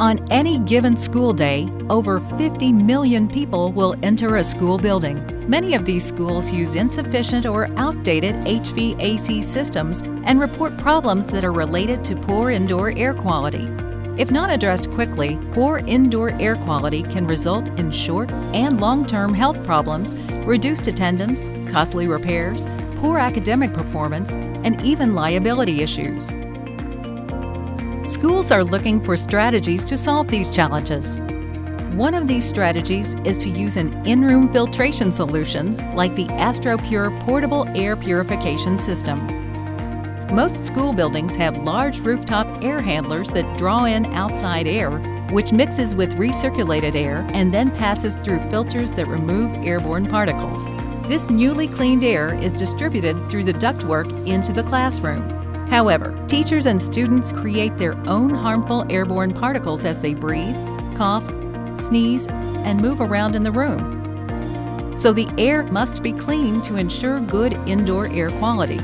On any given school day, over 50 million people will enter a school building. Many of these schools use insufficient or outdated HVAC systems and report problems that are related to poor indoor air quality. If not addressed quickly, poor indoor air quality can result in short and long term health problems, reduced attendance, costly repairs, poor academic performance, and even liability issues. Schools are looking for strategies to solve these challenges. One of these strategies is to use an in room filtration solution like the AstroPure portable air purification system. Most school buildings have large rooftop air handlers that draw in outside air, which mixes with recirculated air and then passes through filters that remove airborne particles. This newly cleaned air is distributed through the ductwork into the classroom. However, teachers and students create their own harmful airborne particles as they breathe, cough, sneeze, and move around in the room. So the air must be clean to ensure good indoor air quality.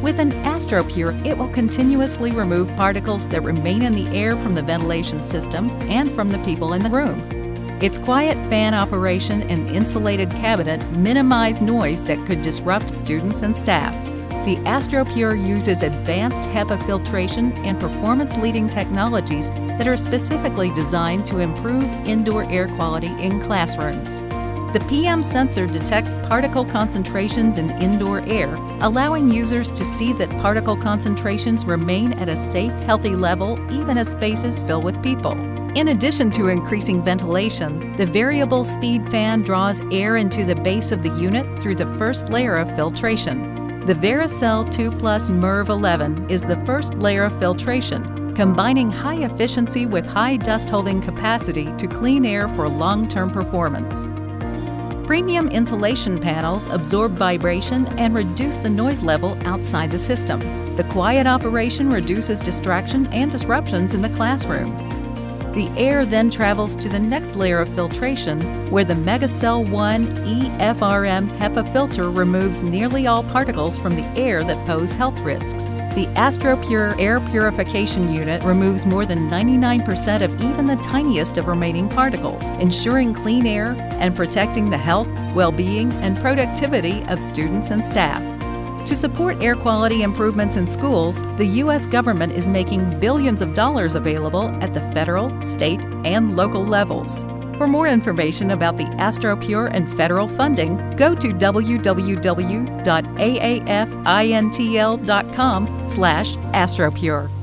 With an AstroPure, it will continuously remove particles that remain in the air from the ventilation system and from the people in the room. Its quiet fan operation and insulated cabinet minimize noise that could disrupt students and staff. The AstroPure uses advanced HEPA filtration and performance leading technologies that are specifically designed to improve indoor air quality in classrooms. The PM sensor detects particle concentrations in indoor air, allowing users to see that particle concentrations remain at a safe, healthy level even as spaces fill with people. In addition to increasing ventilation, the variable speed fan draws air into the base of the unit through the first layer of filtration. The VariCel 2 Plus MERV 11 is the first layer of filtration, combining high efficiency with high dust holding capacity to clean air for long term performance. Premium insulation panels absorb vibration and reduce the noise level outside the system. The quiet operation reduces distraction and disruptions in the classroom. The air then travels to the next layer of filtration, where the MEGAcel 1 EFRM HEPA filter removes nearly all particles from the air that pose health risks. The AstroPure air purification unit removes more than 99% of even the tiniest of remaining particles, ensuring clean air and protecting the health, well being, and productivity of students and staff. To support air quality improvements in schools, the U.S. government is making billions of dollars available at the federal, state, and local levels. For more information about the AstroPure and federal funding, go to www.aafintl.com/astropure.